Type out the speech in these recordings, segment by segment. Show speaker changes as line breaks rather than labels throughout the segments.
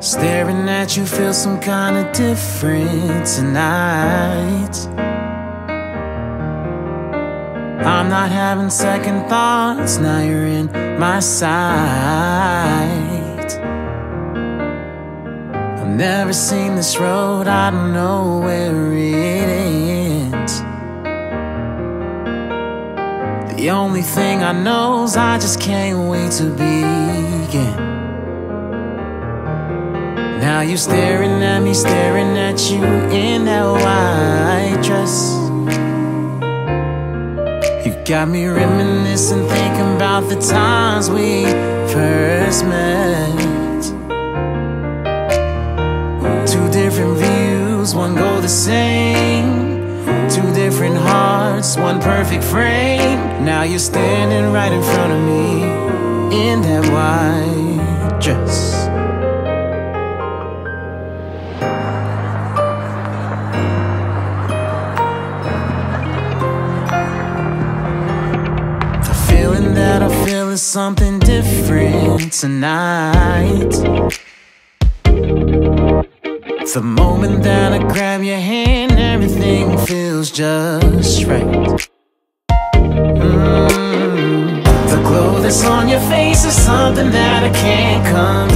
Staring at you feel some kind of different tonight. I'm not having second thoughts, now you're in my sight. I've never seen this road, I don't know where it ends. The only thing I know is I just can't wait to begin. Now you're staring at me, staring at you in that white dress. You got me reminiscing, thinking about the times we first met. Two different views, one go the same. Two different hearts, one perfect frame. Now you're standing right in front of me in that white dress. Something different tonight. The moment that I grab your hand, everything feels just right. Mm, The glow that's on your face is something that I can't compare.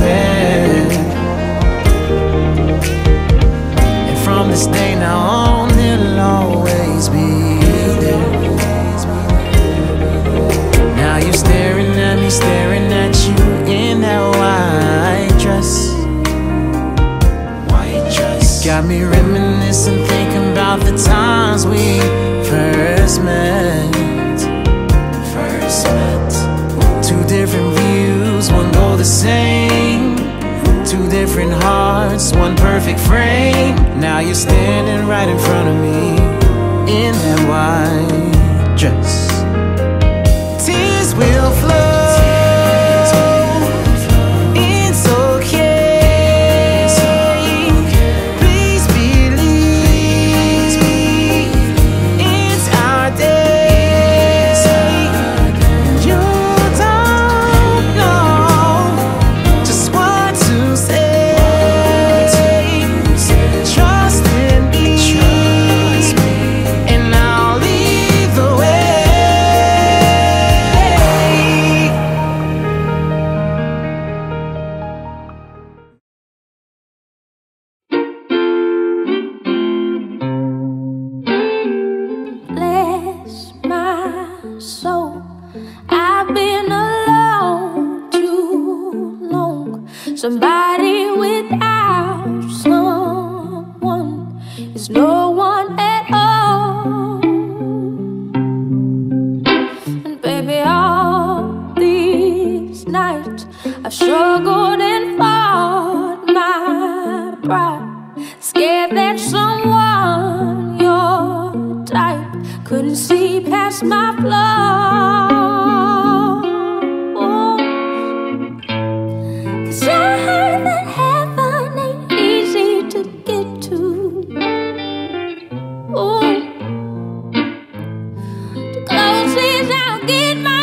Staring at you in that white dress. White dress. Got me reminiscing, thinking about the times we first met. First met. Two different views, one go the same. Two different hearts, one perfect frame. Now you're standing right in front of me in that white dress.
Somebody without someone is no one at all. And baby, all these nights I've struggled and fought my pride. Scared that someone your type couldn't see past my flaws. Closest I'll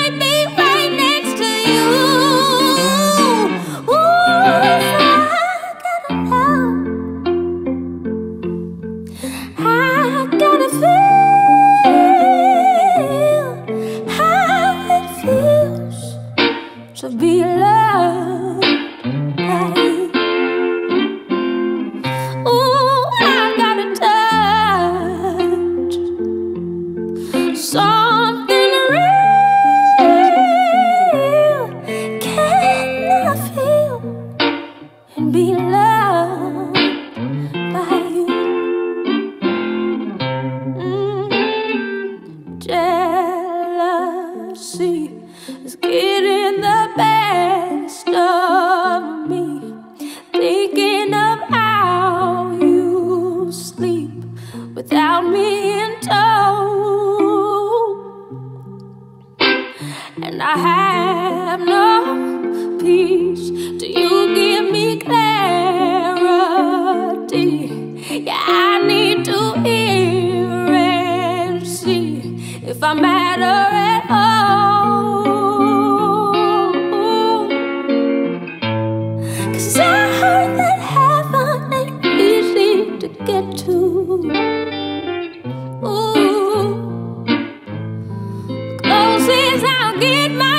be